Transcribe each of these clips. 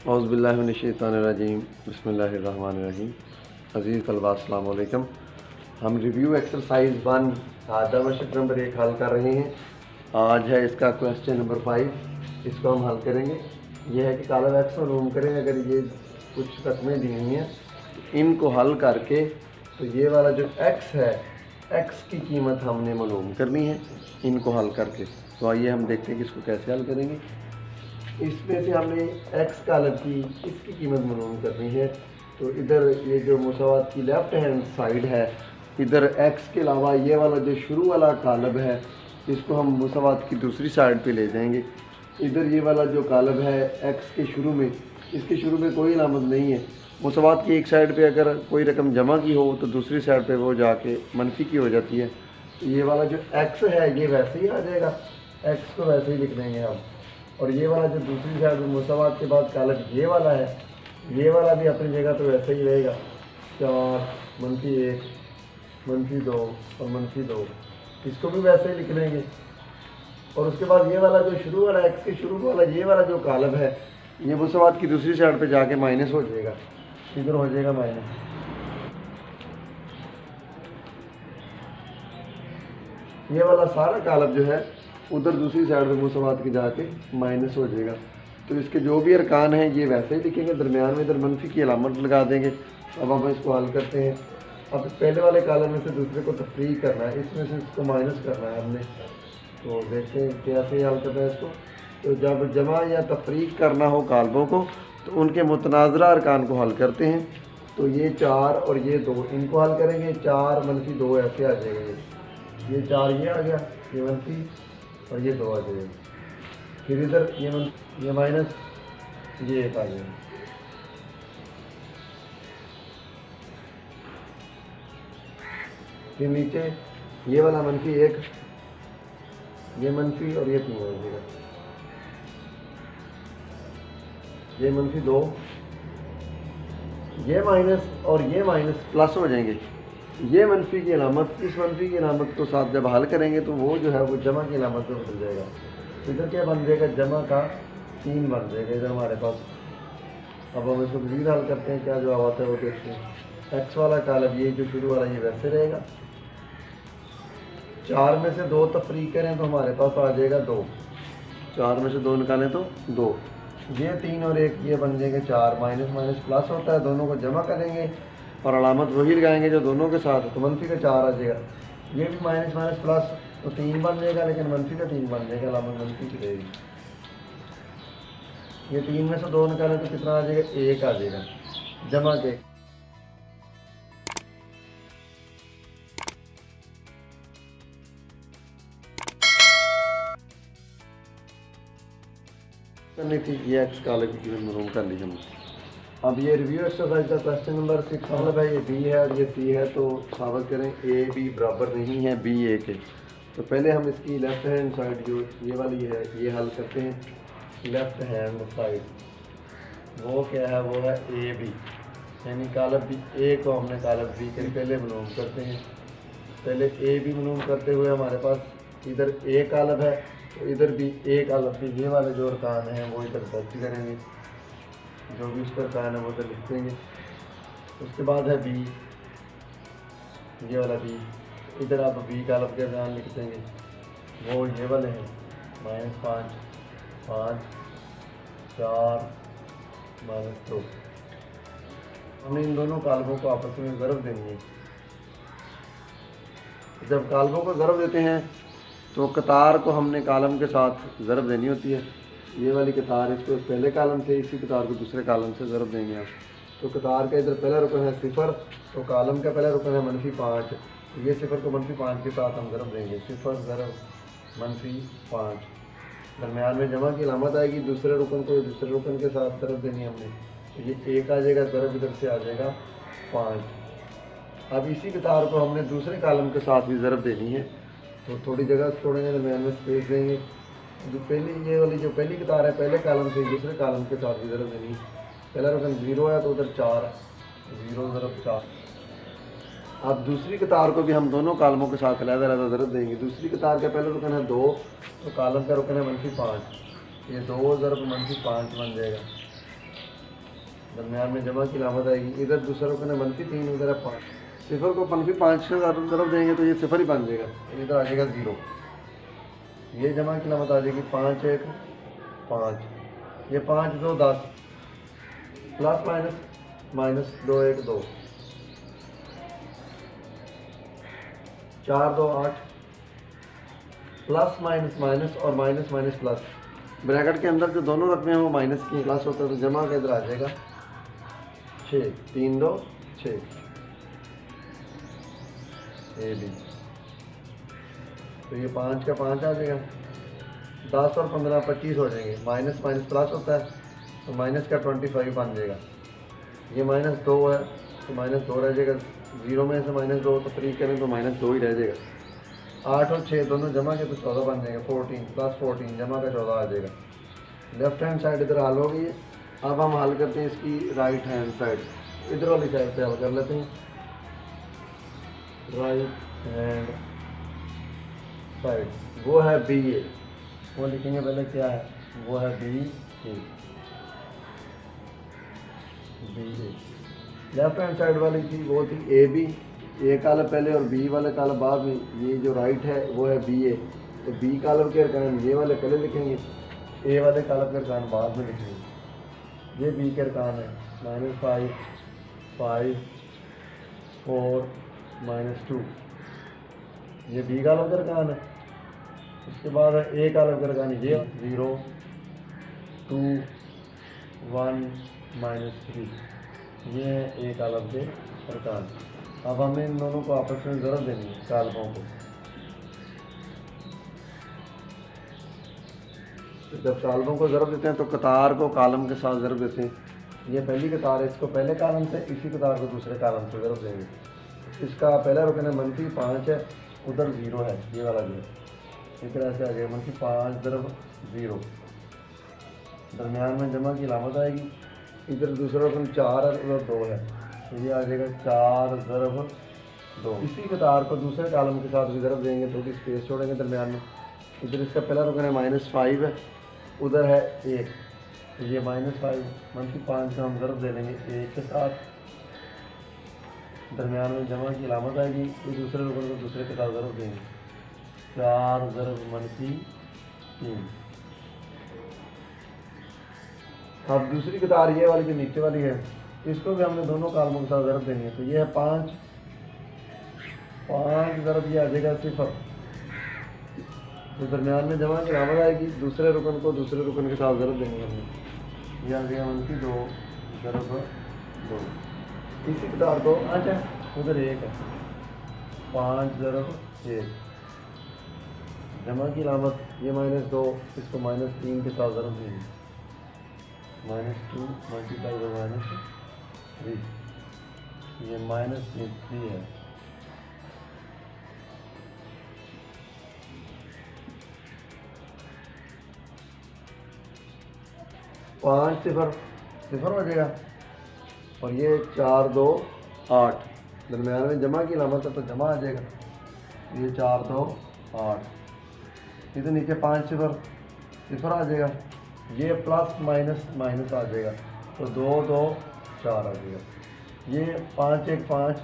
औज़बिल्लिनशैतानरजीम बसमीम अज़ीज़ तलबा अलैक्म हम रिव्यू एक्सरसाइज वन मशक नंबर एक हल कर रहे हैं। आज है इसका क्वेश्चन नंबर फाइव, इसको हम हल करेंगे। यह है कि काला एक्स मालूम करें, अगर ये कुछ रकमें दी हुई हैं, इनको हल करके तो ये वाला जो एक्स है एक्स की कीमत हमने मालूम करनी है, इनको हल करके। तो आइए हम देखते हैं कि इसको कैसे हल करेंगे। इसमें से हमने एक्स कालब की, इसकी कीमत मालूम करनी है। तो इधर ये जो मुसावत की लेफ़्ट हैंड साइड है, इधर एक्स के अलावा ये वाला जो शुरू वाला कालब है, इसको हम मसावत की दूसरी साइड पे ले जाएँगे। इधर ये वाला जो कालब है एक्स के शुरू में, इसके शुरू में कोई अलामत नहीं है। मुसावत की एक साइड पे अगर कोई रकम जमा की हो तो दूसरी साइड पे वो जाके मनफी की हो जाती है। ये वाला जो एक्स है, ये वैसे ही आ जाएगा। एक्स को वैसे ही लिख देंगे हम। और ये वाला जो दूसरी साइड मुसावत के बाद कालब ये वाला है, ये वाला भी अपनी जगह तो वैसे ही रहेगा। चार मनफी एक मनफी दो और मनफी दो। इसको भी वैसे ही लिख लेंगे। और उसके बाद ये वाला जो शुरू वाला एक्स के शुरू वाला, ये वाला जो कालब है, ये मुसावत की दूसरी साइड पे जाके माइनस हो जाएगा। इधर हो जाएगा माइनस ये वाला सारा कालब जो है उधर दूसरी साइड पे मुसवात के जाके माइनस हो जाएगा। तो इसके जो भी अरकान हैं, ये वैसे ही लिखेंगे दरमियान में इधर मनफी की अलामत लगा देंगे। अब हम इसको हल करते हैं। अब पहले वाले कालम में से दूसरे को तफरी करना है, इसमें से इसको माइनस करना है हमने। तो देखते हैं कैसे हल करना है इसको। तो जब जमा या तफरीक करना हो कालबों को तो उनके मुतनाज़रा अरकान को हल करते हैं। तो ये चार और ये दो, इनको हल करेंगे, चार, मनफी दो, ऐसे आ जाएगा ये। ये चार ये आ गया, ये मनफी। और ये दो आ जाएगा। फिर इधर ये मन ये माइनस, ये एक आ जाएगा। फिर नीचे ये वाला मनफी एक, ये मनफी और ये तीन हो जाएगा। ये मनफी दो, ये माइनस और ये माइनस प्लस हो जाएँगे। ये मनफी की अलामत, इस मनफी की अलामत को साथ जब हल करेंगे तो वो जो है वो जमा की अलामत में बदल जाएगा। इधर क्या बन जाएगा? जमा का तीन बन जाएगा इधर हमारे पास। अब हम इसको मजीद हल करते हैं, क्या जवाब आता है वो देखते हैं। एक्स वाला कालब ये जो शुरू वाला, ये वैसे रहेगा। चार में से दो तफरी करें तो हमारे पास आ जाएगा दो। चार में से दो निकालें तो दो। ये तीन और एक, ये बन जाएँगे चार। माइनस माइनस प्लस होता है, दोनों को जमा करेंगे। और अलामत वही लगाएँगे जो दोनों के साथ तो मनफी का चार आ जाएगा ये भी माइनस माइनस प्लस तो तीन बन जाएगा, लेकिन मनफी का तीन बन जाएगा, अलामत मनफी की रहेगी ये तीन में से दो निकालें तो कितना आ जाएगा? एक आ जाएगा। जमा के। करनी थी ये एक्स काले की मालूम कर ली हमने अब ये रिव्यू एक्सरसाइज का क्वेश्चन नंबर सिक्स मतलब है। ये बी है और ये सी है तो साबित करें ए बी बराबर नहीं है बी ए के। तो पहले हम इसकी लेफ़्ट हैंड साइड जो ये वाली है ये हल करते हैं। लेफ़्ट हैंड साइड वो क्या है? वो है ए बी यानी कालब बी ए को हमने कालब बी के पहले मनूम करते हैं। पहले ए बी मनूम करते हुए हमारे पास इधर ए कालब है तो इधर भी ए कालब भी ये वाले जो अरकान हैं वो इधर दर्ज करेंगे। जो भी उस पर कान है वो तो लिख देंगे। उसके बाद है बी ये वाला बी इधर आप बी का अलग ध्यान लिख देंगे। वो ये वाले हैं। माइनस पाँच पाँच, चार माइनस दो। हमने इन दोनों कालबों को आपस में ज़रब देनी है। जब कालबों को ज़रब देते हैं तो कतार को हमने कालम के साथ ज़रब देनी होती है। ये वाली कतार इसको पहले कालम से, इसी कतार को दूसरे कालम से ज़रब देंगे आप। तो कतार का इधर पहला रुकन है सिफर तो कालम का पहला रुकन है मनफी पाँच। तो ये सिफर को मनफी पाँच के साथ हम ज़रब देंगे। सिफर ज़रब मनफी पाँच। दरमियान में जमा की लामत आएगी, दूसरे रुकन को दूसरे रुकन के साथ ज़रब देनी हमने। तो ये एक आ जाएगा ज़रब इधर से आ जाएगा, पाँच। अब इसी कतार को हमने दूसरे कालम के साथ भी ज़रब देनी है। तो थोड़ी जगह छोड़ेंगे दरमियान में स्पेस देंगे। जो पहली, ये वाली जो पहली कतार है, पहले कालम से दूसरे कालम के साथ इधर देनी पहला रकम ज़ीरो है तो उधर चार ज़ीरो ज़रब चार। अब दूसरी कतार को भी हम दोनों कालमों के साथ अलहदा अलहदा ज़रब देंगे। दूसरी कतार का पहला रुकन है दो तो कालम का रुकन है मनफी पाँच ये दो ज़रब मनफी पाँच बन जाएगा। दरमियान में जमा की लामत आएगी। इधर दूसरा रुकन है मनफी तीन, उधर है पाँच। सिफर को मनफी पाँच के साथ तरफ़ देंगे तो ये सिफर ही बन जाएगा। इधर आ जाएगा ज़ीरो ये जमा की लामत आ जाएगी पाँच एक? पाँच। ये पाँच दो दस। प्लस माइनस माइनस दो एक दो। चार दो आठ। प्लस माइनस माइनस और माइनस माइनस प्लस। ब्रैकेट के अंदर जो दोनों रकमें हैं वो माइनस की प्लस होता है तो जमा के इधर आ जाएगा? छः। तीन दो, छः। A, B. तो ये पाँच का पाँच आ जाएगा। दस और पंद्रह, पच्चीस हो जाएँगे। माइनस माइनस प्लस होता है तो माइनस का ट्वेंटी फाइव बन जाएगा। ये माइनस दो है तो माइनस दो रह जाएगा। ज़ीरो में से माइनस दो तो फ्री करें तो माइनस दो ही रह जाएगा। आठ और छः दोनों जमा के तो चौदह बन जाएगा। फोर्टीन प्लस फोर्टीन जमा का चौदह आ जाएगा। लेफ़्ट हैंड साइड इधर हल हो गई है। अब हम हल करते हैं इसकी राइट हैंड साइड इधर वाली साइड से हल कर लेते हैं। राइट हैंड साइड वो है बी ए वो लिखेंगे पहले क्या है? वो है B A B A left hand side वाली थी वो थी ए बी ए काल पहले और बी वाले काल बाद में ये जो राइट है वो है बी ए तो बी कालम के अरकान ये वाले पहले लिखेंगे ए वाले कालम के अरकान बाद में लिखेंगे. ये बी के अरकान है. Minus five five four minus two ये बी कालम के अरकान है. उसके बाद है ए कालम के अरकान ये zero two one minus three ये है एक आलम के अरकान अब हमें इन दोनों को आपस में ज़रूरत देनी है कालमों को। तो जब कालमों को ज़रूरत देते हैं तो कतार को कालम के साथ ज़रूरत देते हैं। ये पहली कतार है इसको पहले कालम से इसी कतार को दूसरे कालम से ज़रूरत देंगे इसका पहला रुकन है मनफी पाँच है उधर ज़ीरो है ये वाला जो है। इस तरह से आ जाएगा मनफी पाँच दरब ज़ीरो। दरमियान में जमा की लामत आएगी। इधर दूसरा रकम चार है उधर दो है। तो ये आ जाएगा चार ज़रब दो। इसी कतार को दूसरे कालम के साथ भी ज़रब देंगे थोड़ी स्पेस छोड़ेंगे दरमियान में। इधर इसका पहला रुकन है माइनस फाइव है। उधर है एक। तो ये माइनस फाइव मंथली पाँच का हम ज़रब दे देंगे एक के साथ। दरमियान में जमा की अलामत आएगी। ये दूसरे रुकन को दूसरे के साथ ज़रब देंगे। चार ज़रब मनफी तीन अब दूसरी कतार ये वाली जो नीचे वाली है, इसको भी हमने दोनों कालमों के साथ ज़रब देनी है। तो ये है पाँच। पाँच ज़रब ये आ जाएगा सिफर। तो दरमियान में जमा की आमद आएगी, दूसरे रुकन को दूसरे रुकन के साथ ज़रब देनी है हमने। ये आ जाएगा उनकी दो, ज़रब दो। इसी कतार को अच्छा उधर एक है। पाँच ज़रब एक। जमा की लामत, ये माइनस दो, इसको माइनस तीन के साथ ज़रब देंगे minus two multiply by minus three ये माइनस थ्री है। पाँच सिफर सिफर जाएगा और ये चार दो, आठ। दरमियान में जमा की लामत है तो जमा आ जाएगा। ये चार दो, आठ। इधर नीचे पाँच सिफर सिफर आ जाएगा। ये प्लस माइनस माइनस आ जाएगा। तो दो दो, चार आ जाएगा। ये पाँच एक पाँच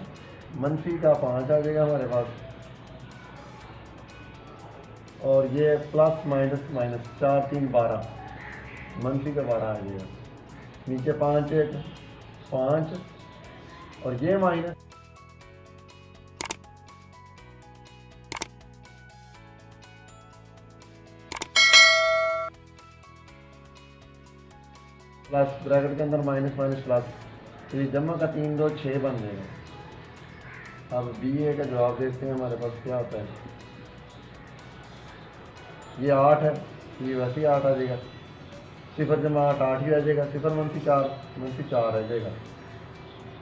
मनफी का पाँच आ जाएगा हमारे पास। और ये प्लस माइनस माइनस चार, तीन, बारह। मनफी का बारह आ जाएगा। नीचे पाँच एक, पाँच। और ये माइनस प्लस ब्रैकेट के अंदर माइनस माइनस प्लस तो ये जमा का तीन दो छः बन जाएगा अब बी ए का जवाब देखते हैं हमारे पास क्या होता है। ये आठ है, ये वैसे ही आठ आ जाएगा। सिफर जमा आठ आठ ही रह जाएगा। सिफर मनफी चार मनफी चार रह जाएगा।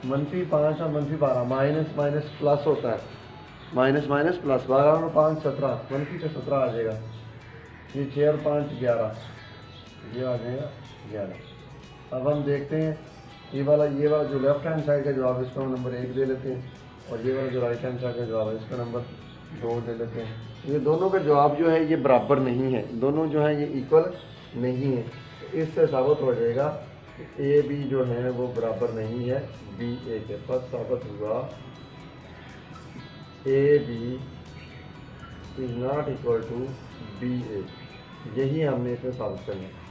मनफी पाँच और मनफी बारह माइनस माइनस प्लस होता है। माइनस माइनस प्लस बारह और पाँच सत्रह मनफी से सत्रह आ जाएगा। ये छः और पाँच ग्यारह, ये आ जाएगा ग्यारह। अब हम देखते हैं, ये वाला ये वाला जो लेफ़्ट हैंड साइड का जवाब है, इसको नंबर एक दे लेते हैं, और ये वाला जो राइट हैंड साइड का जवाब है, इसका नंबर दो दे लेते हैं। ये दोनों का जवाब जो है, ये बराबर नहीं है। दोनों जो है, ये इक्वल नहीं है। इससे साबित हो जाएगा ए बी जो है, वो बराबर नहीं है। बी ए के पास साबित हुआ। A B is not equal to B A यही हमने इसे साबित करना है।